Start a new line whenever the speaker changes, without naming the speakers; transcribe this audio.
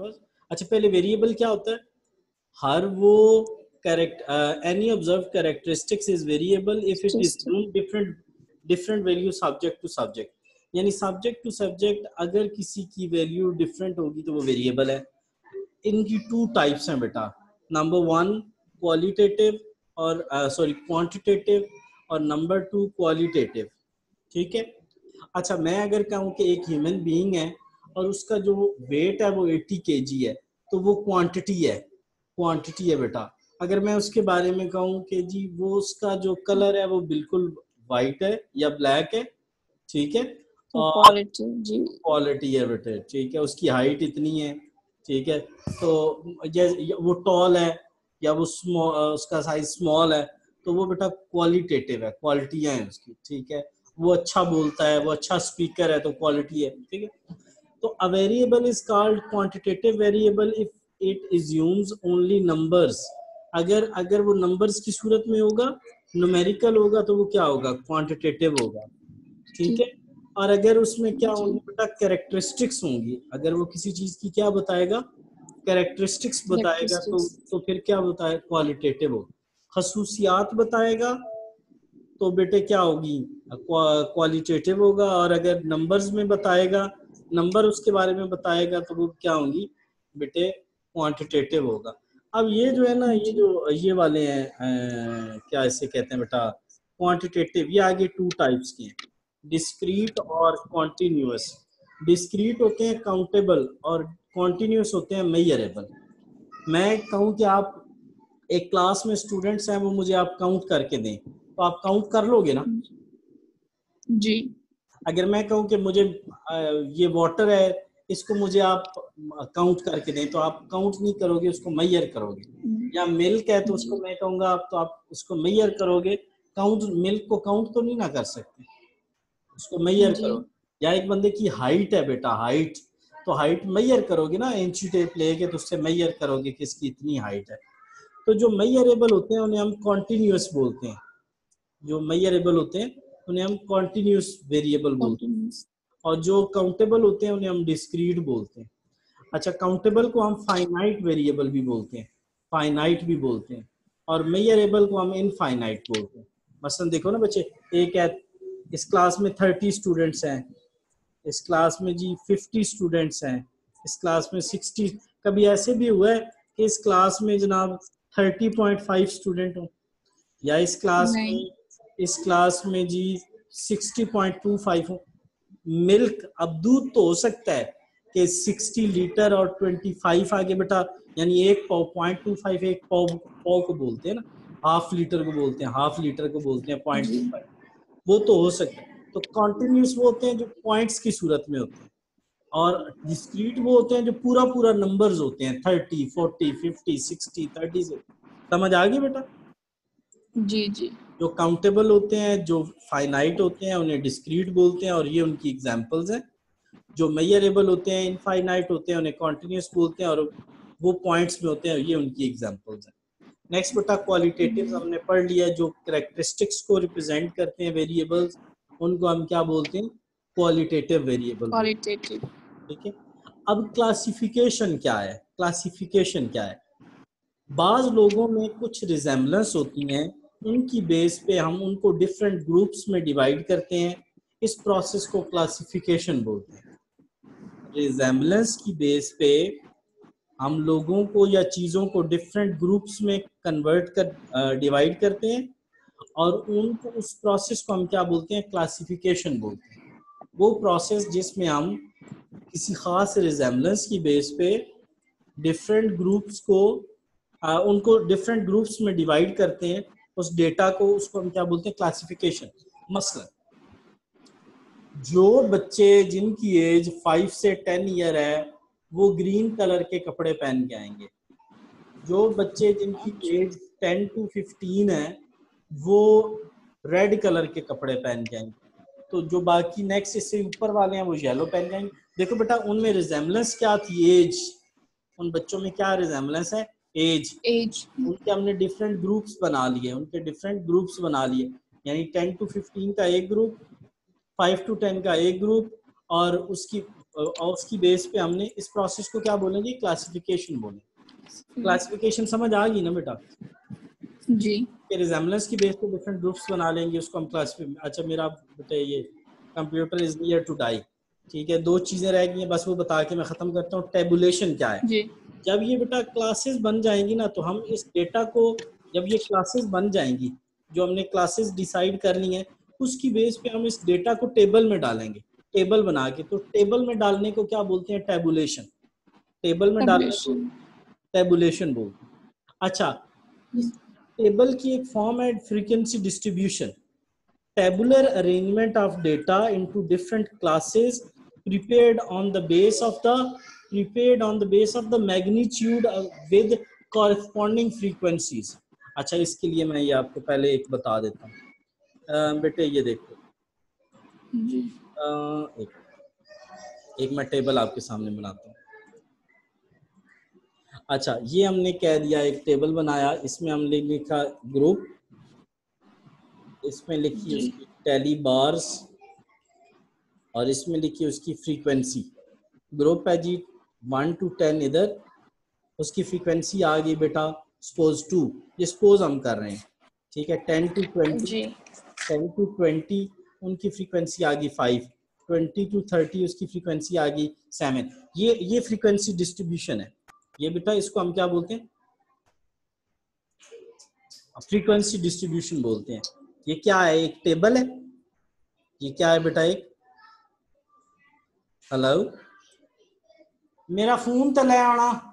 अच्छा पहले वेरिएबल क्या होता है? हर वो correct uh, any observed characteristics is variable if it is different different value subject to subject. यानी सब्जेक्ट टू सब्जेक्ट अगर किसी की वैल्यू डिफरेंट होगी तो वो वेरिएबल है। इनकी टू टाइप्स हैं बेटा। नंबर वन क्वालिटेटिव और सॉरी uh, क्वांटिटेटिव और नंबर टू क्वालिटेटिव ठीक है? अच्छा मैं अगर कहूँ कि एक ह्यूमन बीइंग है और उसका जो वेट है वो 80 केजी है तो वो क्वांटिटी है क्वांटिटी है बेटा। अगर मैं उसके बारे में कहूँ कि जी वो उसका जो कलर है वो बिल्कुल वाइट है या ब्लैक है ठीक है? क्वालिटी क्वालिटी है बेटे ठीक है? उसकी हाइट इतनी है ठीक है? तो ये वो टॉल है या वो स्मॉल उसका साइज़ स्मॉल है तो वो बेटा क्वालिटेटिव है क्वालिटियाँ हैं उसकी ठीक है? वो अच्छा बोलता है वो अच्छा स्पीकर है तो क्वालिटी है ठीक है? तो a variable is called quantitative variable if it assumes only numbers अगर अगर वो नंबर्स की सूरत में होगा न्यूमेरिकल होगा तो वो क्या होगा? क्वांटिटेटिव होगा। ठीक है? और अगर उसमें क्या होंगे? बेटा कैरेक्टरिस्टिक्स होंगी। अगर वो किसी चीज़ की क्या बताएगा? कैरेक्टरिस्टिक्स बताएगा तो तो फिर क्या बताए क्वालिटेटिव होगा। खसूसियात बताएगा तो बेटे क्या होगी? क्वालिटेटिव होगा और अगर नंबर्स में बताएगा नंबर उसके बारे में बताएगा तो वो क्या होंगी? बेटे क्वांटिटेटिव होगा। अब ये जो है ना, ये जो, ये वाले हैं क्या इसे कहते हैं बेटा? क्वांटिटेटिव ये आगे टू टाइप्स के हैं। डिस्क्रीट और कॉन्टिन्यूस डिस्क्रीट होते हैं काउंटेबल और कॉन्टिन्यूस होते हैं मेयरेबल मैं कहूँ कि आप एक क्लास में स्टूडेंट्स हैं, वो मुझे आप काउंट करके दें। तो आप काउंट कर लोगे ना?
जी।
अगर मैं कहूँ कि मुझे ये वाटर है इसको मुझे आप काउंट करके दें तो आप काउंट नहीं करोगे उसको मैयर करोगे। हम्म। या मिल्क है तो उसको मैं कहूँगा आप तो आप उसको मैयर करोगे। काउंट मिल्क को काउंट तो नहीं ना कर सकते। उसको मैयर करो। या एक बंदे की हाइट है बेटा हाइट तो हाइट मैयर करोगे ना इंची टेप लेके तो उससे मैयर करोगे कि इसकी इतनी हाइट है। तो जो मैयरेबल होते हैं उन्हें हम कॉन्टिन्यूस बोलते हैं। जो मैयरेबल होते हैं उन्हें हम कॉन्टिन्यूस वेरिएबल बोलते हैं। और जो काउंटेबल होते हैं उन्हें हम डिस्क्रीट बोलते हैं। अच्छा काउंटेबल को हम फाइनाइट वेरिएबल भी बोलते हैं। फाइनाइट भी बोलते हैं। और मेयरेबल को हम इनफाइनाइट बोलते हैं। मसलन देखो ना बच्चे एक है इस क्लास में थर्टी स्टूडेंट्स हैं। इस क्लास में जी फिफ्टी स्टूडेंट्स हैं। इस क्लास में सिक्सटी कभी ऐसे भी हुआ है कि इस क्लास में जनाब थर्टी पॉइंट फाइव स्टूडेंट हो। या इस क्लास में इस क्लास में जी सिक्सटी पॉइंट टू फाइव हो। मिल्क अब दूध तो हो सकता है कि 60 लीटर और 25 आगे बेटा, यानी एक पाव, पॉइंट टू फाइव एक पाव पाव को बोलते हैं ना, हाफ़ लीटर को बोलते हैं, हाफ़ लीटर को बोलते हैं, पॉइंट टू फाइव। वो तो हो सकता है। तो कॉन्टिन्यूस वो होते हैं जो पॉइंट्स की सूरत में होते हैं। और डिस्क्रीट वो होते हैं जो पूरा पूरा नंबर्स होते हैं thirty forty fifty sixty thirty से समझ आ गई बेटा?
जी जी।
जो काउंटेबल होते हैं जो फाइनाइट होते हैं उन्हें डिस्क्रीट बोलते हैं और ये उनकी एग्जांपल्स हैं। जो मेयरेबल होते हैं इनफाइनाइट होते हैं उन्हें कॉन्टिन्यूस बोलते हैं और वो पॉइंट्स में होते हैं ये उनकी एग्जांपल्स हैं। नेक्स्ट बेटा क्वालिटेटिव हमने पढ़ लिया जो करेक्टरिस्टिक्स को रिप्रेजेंट करते हैं वेरिएबल्स उनको हम क्या बोलते हैं? क्वालिटेटिव वेरिएबल
क्वालिटेटिव
ठीक है? अब क्लासिफिकेशन क्या है? क्लासिफिकेशन क्या है? बाज लोगों में कुछ रिजेम्बलेंस होती हैं उनकी बेस पे हम उनको डिफरेंट ग्रुप्स में डिवाइड करते हैं इस प्रोसेस को क्लासिफिकेशन बोलते हैं। रिजेम्बलेंस की बेस पे हम लोगों को या चीज़ों को डिफरेंट ग्रुप्स में कन्वर्ट कर डिवाइड करते हैं और उनको उस प्रोसेस को हम क्या बोलते हैं? क्लासिफिकेशन बोलते हैं। वो प्रोसेस जिसमें हम किसी ख़ास रिजेम्बलेंस की बेस पे डिफरेंट ग्रुप्स को आ, उनको डिफरेंट ग्रुप्स में डिवाइड करते हैं उस डेटा को उसको हम क्या बोलते हैं? क्लासिफिकेशन मसलन। जो बच्चे जिनकी एज फाइव से टेन ईयर है, वो ग्रीन कलर के कपड़े पहन के आएँगे। जो बच्चे जिनकी एज टेन टू फिफ्टीन है, वो रेड कलर के कपड़े पहन के आएँगे। तो जो बाकी नेक्स्ट इससे ऊपर वाले हैं, वो येलो पहन के आएँगे। देखो बेटा, उनमें रिजेम्बलेंस क्या थी एज उन बच्चों में क्या रिजेम्बलेंस है? एज
एज
उनके हमने डिफरेंट ग्रुप्स बना लिए उनके डिफरेंट ग्रुप्स बना लिए यानी टेन टू फिफ्टीन का एक ग्रुप फाइव टू टेन का एक ग्रुप और उसकी और उसकी बेस पे हमने इस प्रोसेस को क्या बोलेंगे क्लासिफिकेशन बोले। क्लासिफिकेशन समझ आ गई ना बेटा?
जी।
रिजेम्बलेंस की बेस पे डिफरेंट ग्रुप्स बना लेंगे उसको हम क्लासिफाई अच्छा मेरा बेटा ये computer is near to die ठीक है दो चीज़ें रह गई हैं बस वो बता के मैं खत्म करता हूँ। टेबुलेशन क्या है?
जी।
जब ये बेटा क्लासेस बन जाएँगी ना तो हम इस डेटा को जब ये क्लासेस बन जाएँगी जो हमने क्लासेस डिसाइड कर ली हैं उसकी बेस पे हम इस डेटा को टेबल में डालेंगे। टेबल बना के तो टेबल में डालने को क्या बोलते हैं? टेबुलेशन टेबल में डालने को टेबुलेशन बोलते हैं। अच्छा इस टेबल की एक फॉर्म है frequency distribution tabular arrangement of data into different classes prepared on the base of the prepared on the base of the magnitude of, with corresponding frequencies. अच्छा इसके लिए मैं ये आपको पहले एक बता देता हूँ। बेटे ये देखो।
जी।
आ, एक एक मैं टेबल आपके सामने बनाता हूँ। अच्छा ये हमने कह दिया एक टेबल बनाया। इसमें हमने लिखा ग्रुप इसमें लिखी उसकी टेली बार्स और इसमें लिखी उसकी फ्रीक्वेंसी ग्रुप है जी वन टू टेन इधर उसकी फ्रीक्वेंसी आ गई बेटा सपोज़ टू ये सपोज़ हम कर रहे हैं ठीक है? Ten to twenty ten to twenty उनकी फ्रीक्वेंसी आ गई फाइव ट्वेंटी टू थर्टी उसकी फ्रीक्वेंसी आ गई सेवन ये ये फ्रीक्वेंसी डिस्ट्रीब्यूशन है। ये बेटा इसको हम क्या बोलते हैं? फ्रीक्वेंसी डिस्ट्रीब्यूशन बोलते हैं। ये क्या है? एक टेबल है। ये क्या है बेटा एक? हेलो मेरा फ़ोन तो ले आना